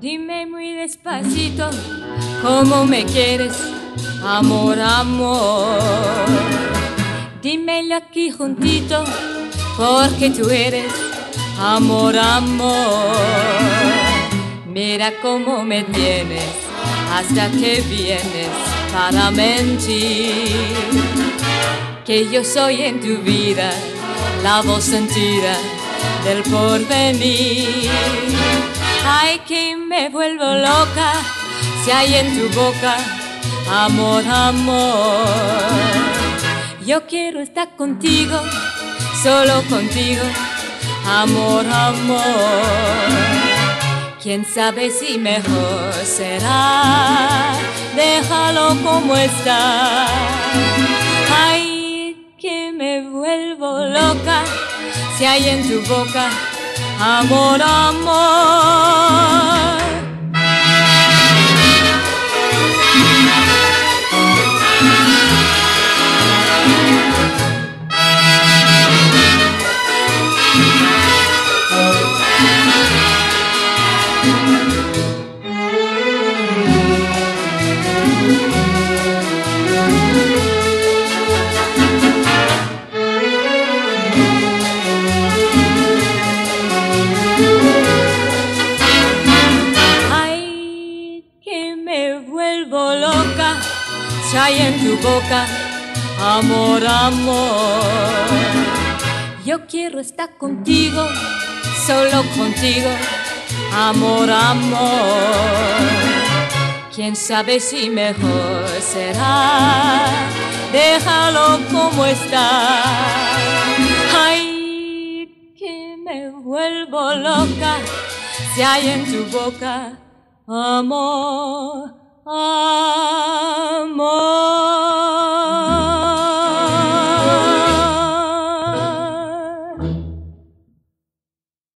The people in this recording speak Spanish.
Dime muy despacito cómo me quieres, amor, amor. Dímelo aquí juntito, porque tú eres amor, amor. Mira cómo me tienes hasta que vienes para mentir. Que yo soy en tu vida la voz sentida del porvenir. Ay, que me vuelvo loca si hay en tu boca amor, amor. Yo quiero estar contigo, solo contigo, amor, amor. Quién sabe si mejor será, déjalo como está. Vuelvo loca si hay en tu boca amor, amor. Ay, si hay en tu boca amor, amor. Yo quiero estar contigo, solo contigo, amor, amor. Quién sabe si mejor será, déjalo como está. Ay, que me vuelvo loca si hay en tu boca amor, 啊。